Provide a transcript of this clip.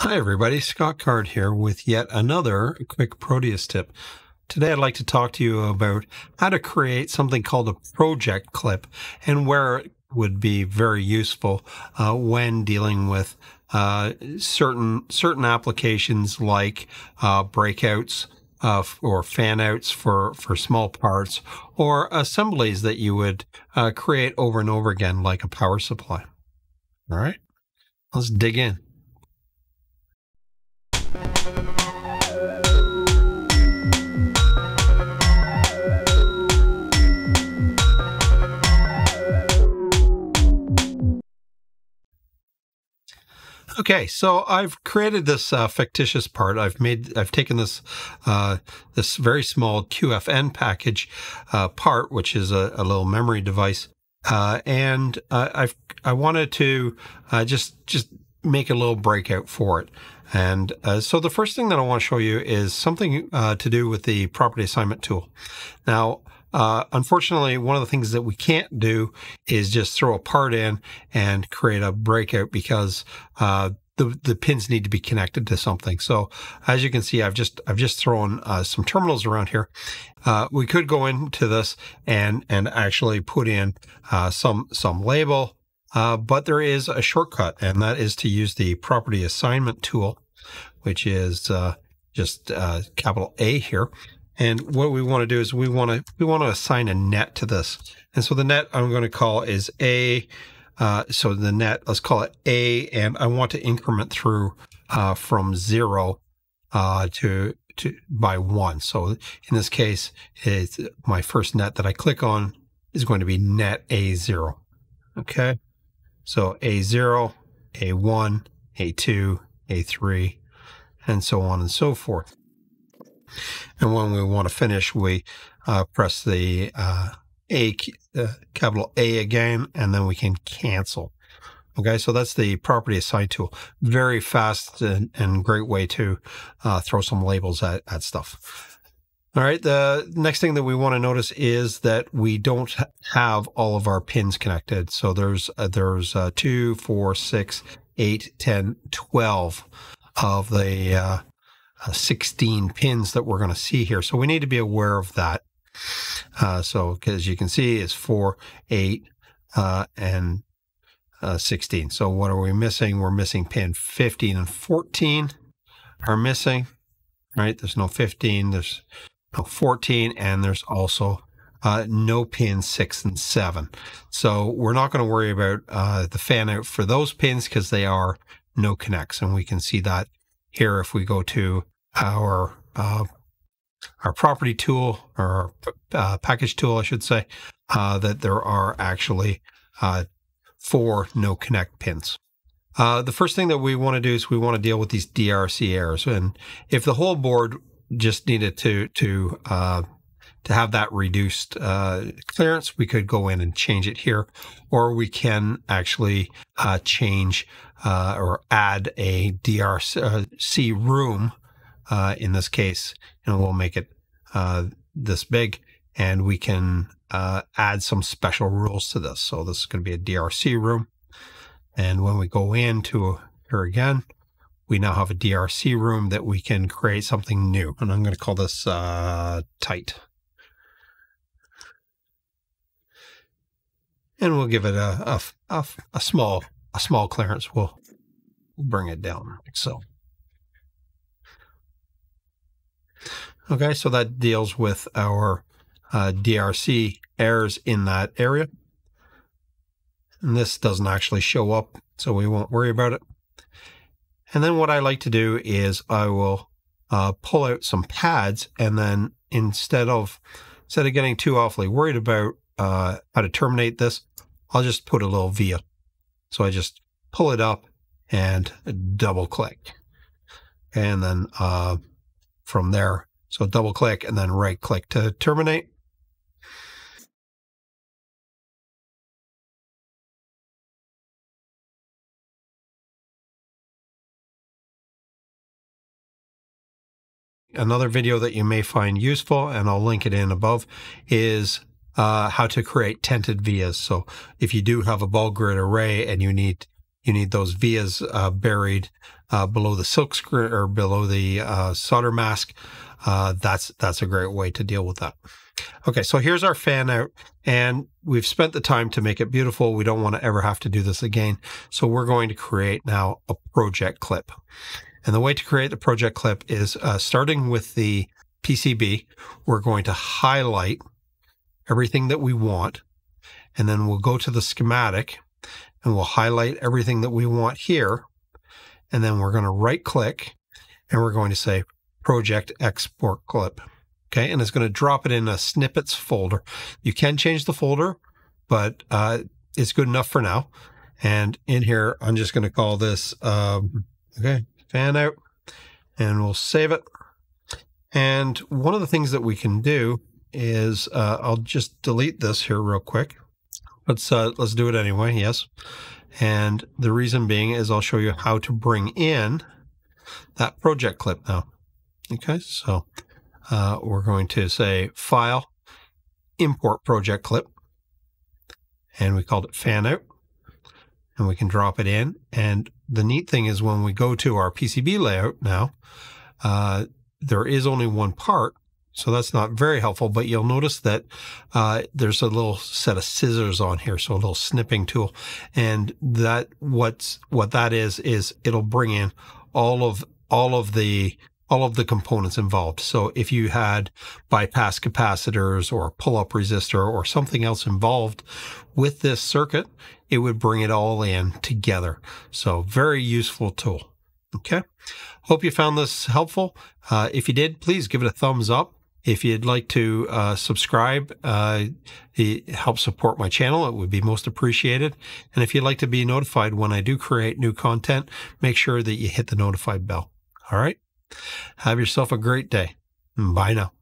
Hi, everybody. Scott Card here with yet another quick Proteus tip. Today, I'd like to talk to you about how to create something called a project clip and where it would be very useful uh, when dealing with uh, certain certain applications like uh, breakouts uh, or fanouts for, for small parts or assemblies that you would uh, create over and over again, like a power supply. All right, let's dig in. Okay, so I've created this uh, fictitious part. I've made, I've taken this, uh, this very small QFN package uh, part, which is a, a, little memory device, uh, and uh, I've I wanted to uh, just just make a little breakout for it. And so the first thing that I want to show you is something to do with the property assignment tool. Now, uh, unfortunately, one of the things that we can't do is just throw a part in and create a breakout because uh, the the pins need to be connected to something. So as you can see, I've just I've just thrown uh, some terminals around here. Uh, we could go into this and and actually put in uh, some some label, uh, but there is a shortcut, and that is to use the property assignment tool, which is just capital A here. And what we want to do is we want to we want to assign a net to this. And so the net I'm going to call is A. Uh, so the net, let's call it A, and I want to increment through uh, from zero uh, to to by one. So in this case, it's my first net that I click on is going to be net A zero. Okay, so A zero, A one, A two, A three, and so on and so forth. And when we want to finish, we uh, press the uh, A, uh, capital A again, and then we can cancel. Okay, so that's the property assign tool. Very fast and, and great way to uh, throw some labels at, at stuff. All right, the next thing that we want to notice is that we don't have all of our pins connected. So there's uh, there's uh, two, four, six, eight, ten, twelve of the uh, uh, 16 pins that we're going to see here. So we need to be aware of that. Uh, so as you can see, it's 4, 8, uh, and uh, 16. So what are we missing? We're missing pin 15 and 14 are missing, right? There's no 15, there's 14, and there's also uh, no pin 6 and 7. So we're not going to worry about uh, the fan out for those pins because they are no connects. And we can see that here if we go to our uh, our property tool or uh, package tool, I should say, uh, that there are actually uh, four no connect pins. The first thing that we want to do is we want to deal with these DRC errors, and if the whole board just needed to to uh, to have that reduced uh, clearance, we could go in and change it here, or we can actually uh, change uh, or add a DRC room uh, in this case, and we'll make it uh, this big, and we can uh, add some special rules to this. So this is going to be a DRC room. And when we go into here again, we now have a DRC room that we can create something new. And I'm going to call this uh, tight. And we'll give it a, a, a, a small a small clearance. We'll bring it down like so. Okay, so that deals with our uh, DRC errors in that area. And this doesn't actually show up, so we won't worry about it. And then what I like to do is I will uh, pull out some pads, and then instead of instead of getting too awfully worried about uh, how to terminate this, I'll just put a little via. So I just pull it up and double click, and then uh, from there so double click and then right click to terminate. Another video that you may find useful, and I'll link it in above, is uh, how to create tented vias. So if you do have a ball grid array and you need you need those vias uh, buried uh, below the silk screen or below the uh, solder mask, uh, that's that's a great way to deal with that. Okay, so here's our fan out, and we've spent the time to make it beautiful. We don't want to ever have to do this again. So we're going to create now a project clip. And the way to create the project clip is uh, starting with the PCB, we're going to highlight everything that we want, and then we'll go to the schematic and we'll highlight everything that we want here. And then we're going to right click and we're going to say project export clip. Okay. And it's going to drop it in a snippets folder. You can change the folder, but uh, it's good enough for now. And in here, I'm just going to call this, um, okay, fan out and we'll save it. And one of the things that we can do is uh, I'll just delete this here real quick. Let's uh, let's do it anyway. Yes, and the reason being is I'll show you how to bring in that project clip now. Okay, so uh, we're going to say File, Import Project Clip, and we called it Fan Out, and we can drop it in. And the neat thing is when we go to our PCB layout now, uh, there is only one part, so that's not very helpful, but you'll notice that uh, there's a little set of scissors on here, so a little snipping tool. And that what's what that is is it'll bring in all of all of the all of the components involved. So if you had bypass capacitors or pull-up resistor or something else involved with this circuit, it would bring it all in together. So very useful tool. Okay. Hope you found this helpful. Uh, if you did, please give it a thumbs up. If you'd like to uh, subscribe, uh, help support my channel, it would be most appreciated. And if you'd like to be notified when I do create new content, make sure that you hit the notified bell. All right. Have yourself a great day. Bye now.